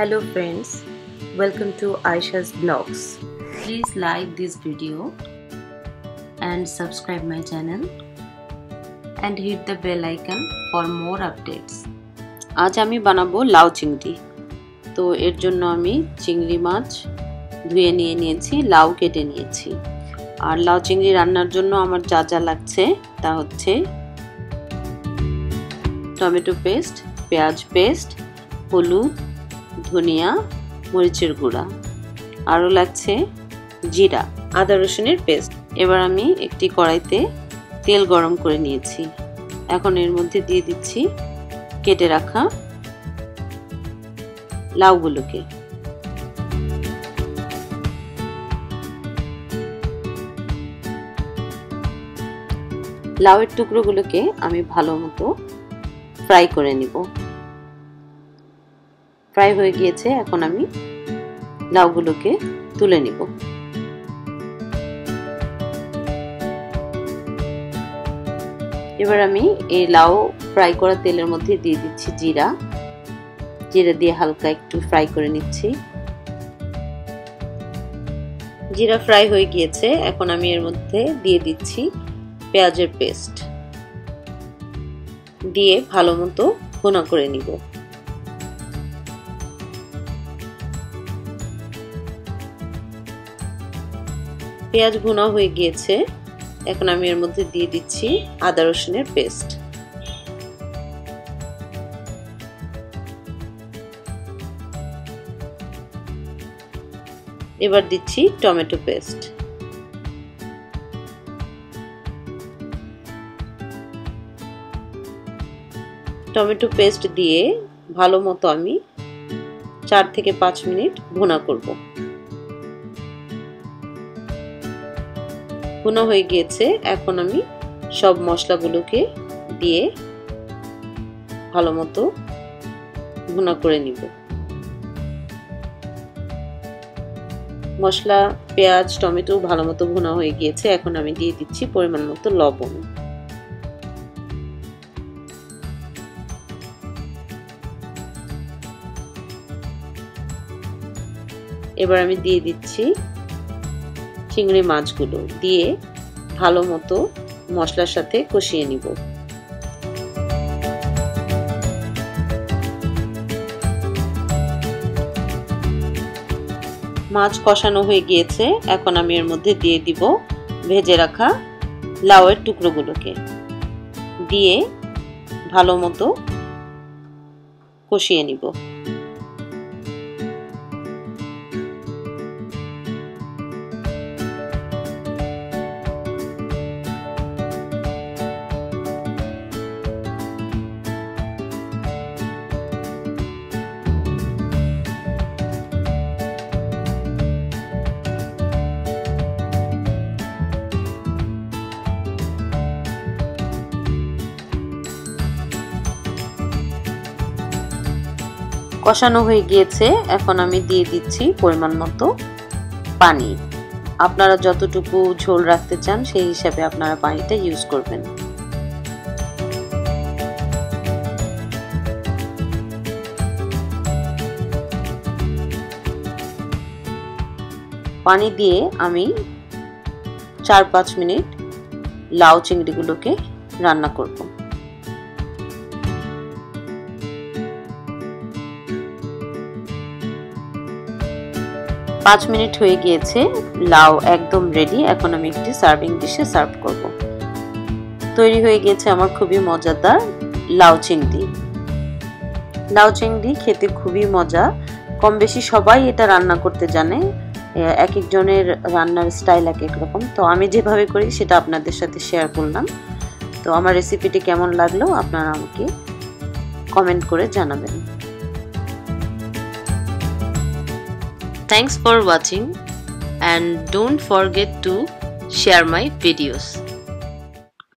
Hello friends, welcome to Aisha's blogs. Please like this video and subscribe my channel and hit the bell icon for more updates. আজ আমি বানাবো লাউ চিংড়ি তো এর জন্য আমি চিংড়ি মাছ ধুয়ে নিয়ে নিয়েছি লাউ কেটে নিয়েছি আর লাউ চিংড়ি রান্নার জন্য আমার যা যা লাগছে তা হচ্ছে টমেটো পেস্ট পেঁয়াজ পেস্ট হলুদ ধনিয়া, মরিচের গুঁড়া। আরও লাগছে জিরা, আদা রসুনের পেস্ট। এবার আমি একটি কড়াইতে তেল গরম করে নিয়েছি। এখন এর মধ্যে দিয়ে দিচ্ছি কেটে রাখা লাউগুলোকে। লাউয়ের টুকরোগুলোকে আমি ভালো মতো ফ্রাই করে নিব। ফ্রাই হয়ে গিয়েছে, এখন আমি লাউগুলোকে তুলে নিব। এবার আমি এই লাউ ফ্রাই করা তেলের মধ্যে দিয়ে দিচ্ছি জিরা। জিরা দিয়ে হালকা একটু ফ্রাই করে নিচ্ছি। জিরা ফ্রাই হয়ে গিয়েছে, এখন আমি এর মধ্যে দিয়ে দিচ্ছি পেঁয়াজের পেস্ট দিয়ে ভালো মতো ভুনা করে নিব। পেঁয়াজ ভুনা হয়ে গিয়েছে। এখন আমি এর মধ্যে দিয়ে দিচ্ছি আদা রসুনের পেস্ট। এবার দিচ্ছি টমেটো পেস্ট। টমেটো পেস্ট দিয়ে ভালো মতো আমি চার থেকে পাঁচ মিনিট ভুনা করব। ভুনা হয়ে গিয়েছে, এখন আমি সব মশলাগুলোকে দিয়ে ভালো মতো ভুনা করে নিব। মশলা, পেঁয়াজ, টমেটো ভালো মতো ভুনা হয়ে গিয়েছে, এখন আমি দিয়ে দিচ্ছি পরিমাণ মতো লবণ। এবার আমি দিয়ে দিচ্ছি চিংড়ি মাছগুলো দিয়ে ভালো মতো মশলার সাথে কষিয়ে নিব। মাছ কষানো হয়ে গিয়েছে, এখন আমি এর মধ্যে দিয়ে দিব ভেজে রাখা লাউয়ের টুকরোগুলোকে। দিয়ে ভালো মতো কষিয়ে নিব। কষানো হয়ে গিয়েছে, এখন আমি দিয়ে দিচ্ছি পরিমাণ মতো পানি। আপনারা যতটুকু ঝোল রাখতে চান, সেই হিসাবে আপনারা পানিটা ইউজ করবেন। পানি দিয়ে আমি চার পাঁচ মিনিট লাউ চিংড়িগুলোকে রান্না করব। পাঁচ মিনিট হয়ে গিয়েছে, লাউ একদম রেডি এখন আমি একটি সার্ভিং ডিশে সার্ভ করব। তৈরি হয়ে গিয়েছে আমার খুবই মজাদার লাউ চিংড়ি। লাউ চিংড়ি খেতে খুবই মজা। কম বেশি সবাই এটা রান্না করতে জানে। এক একজনের রান্নার স্টাইল এক এক রকম। তো আমি যেভাবে করি সেটা আপনাদের সাথে শেয়ার করলাম। তো আমার রেসিপিটি কেমন লাগল আপনারা আমাকে কমেন্ট করে জানাবেন। Thanks for watching and don't forget to share my videos.